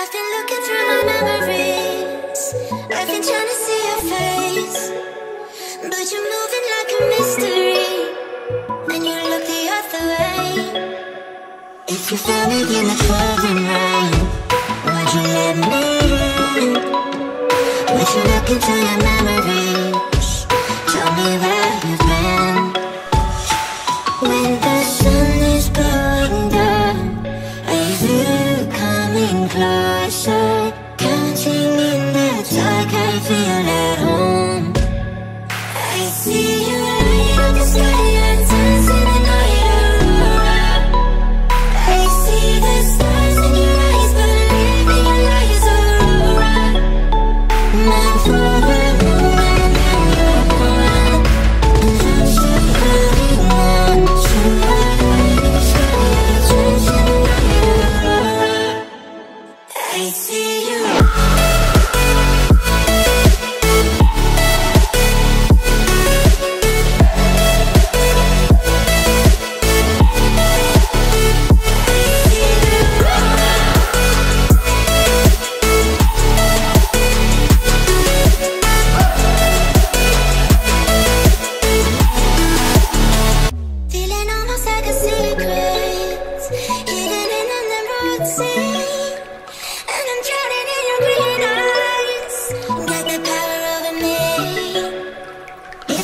I've been looking through my memories. I've been trying to see your face. But you're moving like a mystery. And you look the other way. If you found me in the pouring rain, would you let me in? Would you look into your memories? Dark,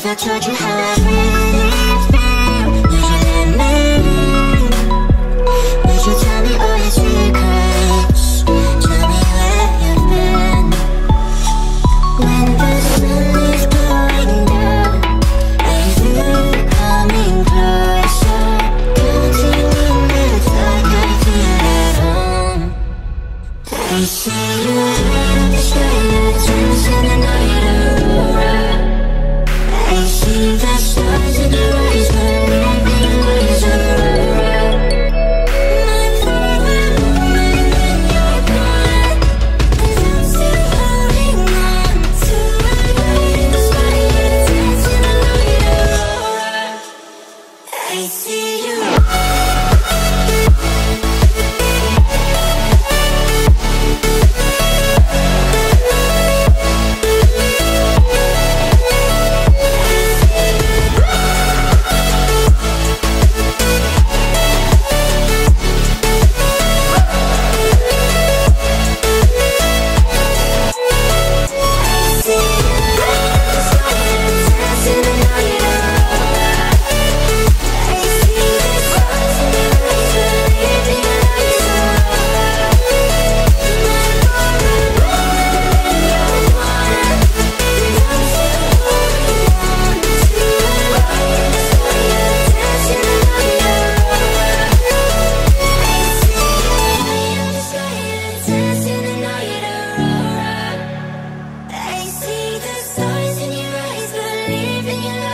I told you how I feel, would you let me? Would you tell me all your secrets? Tell me where you've been. When the sun is going down, are you coming closer? Dark, I feel at you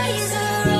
razor